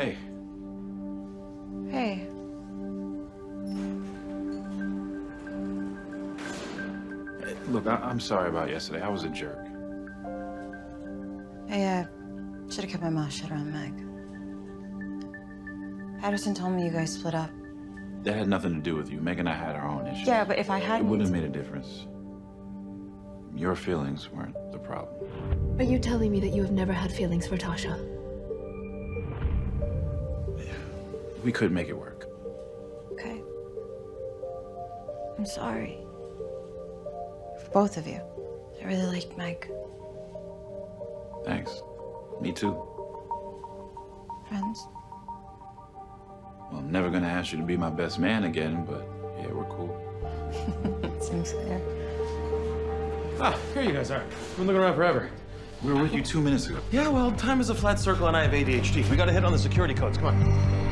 Hey. Hey. Look, I am sorry about yesterday. I was a jerk. I, uh, should have kept my mouth shut around Meg. Patterson told me you guys split up. That had nothing to do with you. Meg and I had our own issues. Yeah, but if I hadn't... It wouldn't have made a difference. Your feelings weren't the problem. Are you telling me that you have never had feelings for Tasha? We could make it work. Okay. I'm sorry. For both of you. I really liked Mike. Thanks. Me too. Friends? Well, I'm never gonna ask you to be my best man again, but yeah, we're cool. Seems fair. Ah, here you guys are. I've been looking around forever. We were with you two minutes ago. Yeah, well, time is a flat circle and I have ADHD. We gotta hit on the security codes. Come on.